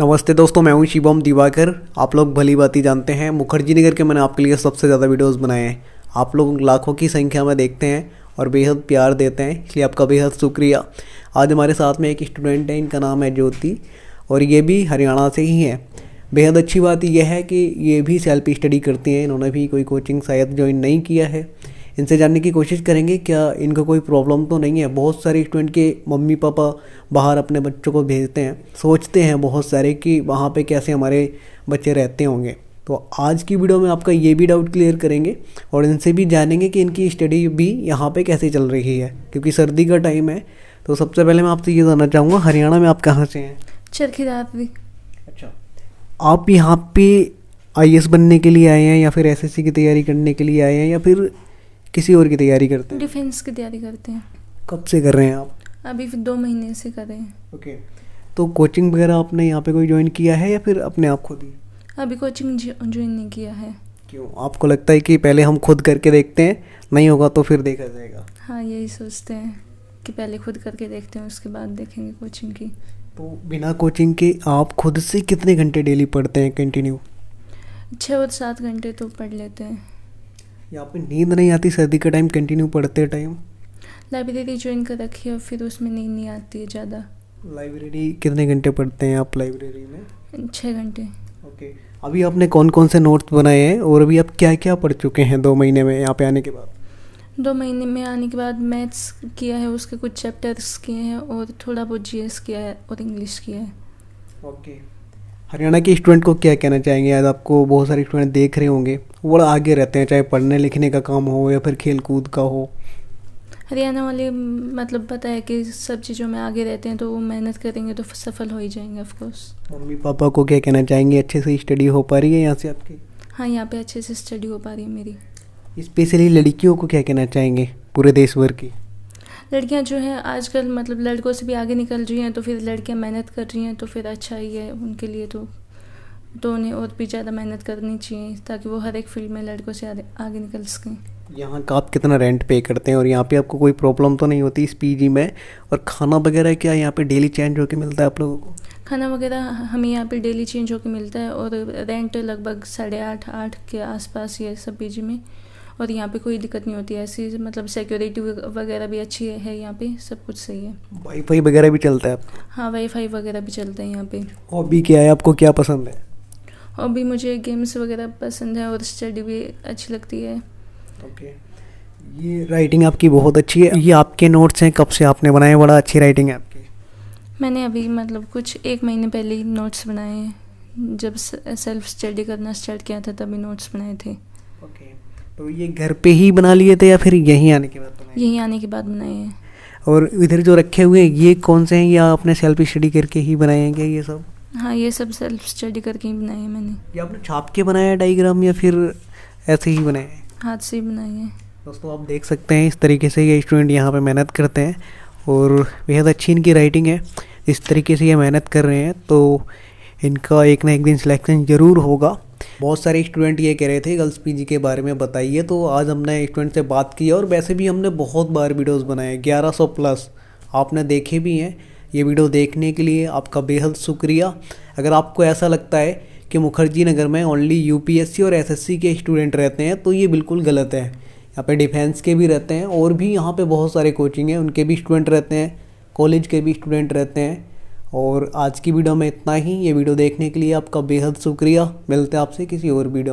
नमस्ते दोस्तों, मैं हूँ शिवम दिवाकर। आप लोग भली बात जानते हैं मुखर्जी नगर के मैंने आपके लिए सबसे ज़्यादा वीडियोस बनाए हैं। आप लोग लाखों की संख्या में देखते हैं और बेहद प्यार देते हैं, इसलिए आपका बेहद शुक्रिया। आज हमारे साथ में एक स्टूडेंट है, इनका नाम है ज्योति, और ये भी हरियाणा से ही है। बेहद अच्छी बात यह है कि ये भी सेल्फ स्टडी करती हैं, इन्होंने भी कोई कोचिंग शायद ज्वाइन नहीं किया है। इनसे जानने की कोशिश करेंगे क्या इनका कोई प्रॉब्लम तो नहीं है? बहुत सारे स्टूडेंट के मम्मी पापा बाहर अपने बच्चों को भेजते हैं सोचते हैं बहुत सारे कि वहाँ पे कैसे हमारे बच्चे रहते होंगे। तो आज की वीडियो में आपका ये भी डाउट क्लियर करेंगे और इनसे भी जानेंगे कि इनकी स्टडी भी यहाँ पे कैसे चल रही है क्योंकि सर्दी का टाइम है। तो सबसे पहले मैं आपसे ये जानना चाहूँगा हरियाणा में आप कहाँ से हैं? चरखी दादरी अच्छा। आप यहाँ पे आई बनने के लिए आए हैं या फिर एसएससी की तैयारी करने के लिए आए हैं या फिर किसी और की तैयारी करते हैं? डिफेंस की तैयारी करते हैं। कब से कर रहे हैं आप? अभी फिर दो महीने से कर रहे हैं। ओके। तो कोचिंग वगैरह आपने यहाँ पे कोई ज्वाइन किया है या फिर अपने आप खुद ही? अभी कोचिंग ज्वाइन नहीं किया है। क्यों? आपको लगता है कि पहले हम खुद करके देखते हैं नहीं होगा तो फिर देखा जाएगा। हाँ यही सोचते हैं कि पहले खुद करके देखते हैं उसके बाद देखेंगे कोचिंग की। तो बिना कोचिंग के आप खुद से कितने घंटे डेली पढ़ते हैं कंटिन्यू छः और सात घंटे तो पढ़ लेते हैं। यहाँ पे नींद नहीं आती सर्दी का टाइम कंटिन्यू पढ़ते टाइम लाइब्रेरी ज्वाइन कर रखी है और फिर उसमें नींद नहीं आती है ज़्यादा। लाइब्रेरी कितने घंटे पढ़ते हैं आप लाइब्रेरी में? छः घंटे। ओके अभी आपने कौन कौन से नोट्स बनाए हैं और अभी आप क्या क्या पढ़ चुके हैं दो महीने में यहाँ पे आने के बाद? दो महीने में आने के बाद मैथ्स किया है उसके कुछ चैप्टर्स किए हैं और थोड़ा बहुत जीएस किया है और इंग्लिश किया है। ओके हरियाणा के स्टूडेंट को क्या कहना चाहेंगे? आज आपको बहुत सारे स्टूडेंट देख रहे होंगे। वो आगे रहते हैं चाहे पढ़ने लिखने का काम हो या फिर खेल कूद का हो। हरियाणा वाले मतलब पता है कि सब चीज़ों में आगे रहते हैं तो वो मेहनत करेंगे तो सफल हो ही जाएँगे ऑफकोर्स मम्मी पापा को क्या कहना चाहेंगे? अच्छे से स्टडी हो पा रही है यहाँ से आपकी? हाँ यहाँ पे अच्छे से स्टडी हो पा रही है मेरी। स्पेशली लड़कियों को क्या कहना चाहेंगे? पूरे देश भर की। लड़कियाँ जो हैं आजकल मतलब लड़कों से भी आगे निकल रही हैं तो फिर लड़कियाँ मेहनत कर रही हैं तो फिर अच्छा ही है उनके लिए तो तो उन्हें और भी ज़्यादा मेहनत करनी चाहिए ताकि वो हर एक फ़ील्ड में लड़कों से आगे निकल सकें। यहाँ का आप कितना रेंट पे करते हैं और यहाँ पे आपको कोई प्रॉब्लम तो नहीं होती इस पीजी में? और खाना वगैरह क्या यहाँ पे डेली चेंज होकर मिलता है आप लोगों को? खाना वगैरह हमें यहाँ पे डेली चेंज होकर मिलता है और रेंट लगभग साढ़े आठ आठ के आसपास ये सब पीजी में। और यहाँ पे कोई दिक्कत नहीं होती है ऐसी मतलब सिक्योरिटी वगैरह भी अच्छी है यहाँ पे सब कुछ सही है। वाईफाई वगैरह भी चलता है हाँ वाईफाई वगैरह भी चलता है यहाँ पे। हॉबी क्या है? आपको क्या पसंद है? हॉबी मुझे गेम्स वगैरह पसंद है और स्टडी भी अच्छी लगती है। ओके ये राइटिंग आपकी बहुत अच्छी है। ये आपके नोट्स हैं कब से आपने बनाए? बड़ा अच्छी राइटिंग है आपकी। मैंने अभी मतलब कुछ एक महीने पहले ही नोट्स बनाए हैं। जब सेल्फ स्टडी करना स्टार्ट किया था तभी नोट्स बनाए थे। ओके तो ये घर पे ही बना लिए थे या फिर यहीं आने के बाद बनाए? यहीं आने के बाद बनाए हैं। और इधर जो रखे हुए हैं ये कौन से हैं? या आपने सेल्फ स्टडी करके ही बनाए हैं क्या ये सब? हाँ ये सब सेल्फ स्टडी करके ही बनाए हैं मैंने। ये आपने छाप के बनाया डाइग्राम या फिर ऐसे ही बनाए हैं? हाथ से ही बनाए हैं। दोस्तों आप देख सकते हैं इस तरीके से ये स्टूडेंट यहाँ पे मेहनत करते हैं और बेहद अच्छी इनकी राइटिंग है। इस तरीके से ये मेहनत कर रहे हैं तो इनका एक ना एक दिन सिलेक्शन ज़रूर होगा। बहुत सारे स्टूडेंट ये कह रहे थे गर्ल्स पीजी के बारे में बताइए। तो आज हमने स्टूडेंट से बात की और वैसे भी हमने बहुत बार वीडियोस बनाए 1100 प्लस आपने देखे भी हैं ये वीडियो देखने के लिए। आपका बेहद शुक्रिया। अगर आपको ऐसा लगता है कि मुखर्जी नगर में ओनली यूपीएससी और एसएससी के स्टूडेंट रहते हैं तो ये बिल्कुल गलत है। यहाँ पे डिफेंस के भी रहते हैं और भी यहाँ पे बहुत सारे कोचिंग हैं। उनके भी स्टूडेंट रहते हैं कॉलेज के भी स्टूडेंट रहते हैं। और आज की वीडियो में इतना ही। ये वीडियो देखने के लिए आपका बेहद शुक्रिया। मिलते हैं आपसे किसी और वीडियो